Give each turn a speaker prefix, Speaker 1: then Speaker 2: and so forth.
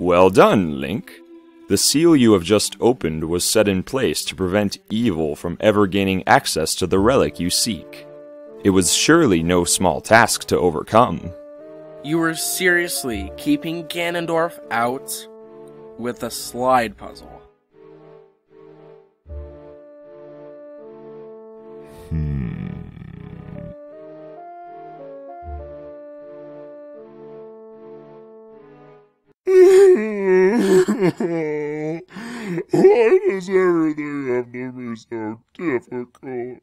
Speaker 1: Well done, Link. The seal you have just opened was set in place to prevent evil from ever gaining access to the relic you seek. It was surely no small task to overcome.
Speaker 2: You were seriously keeping Ganondorf out with a slide puzzle. Hmm.
Speaker 3: Why does everything have to be so difficult?